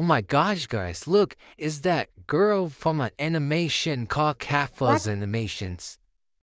Oh my gosh, guys, look, is that girl from an animation called Cat Animations.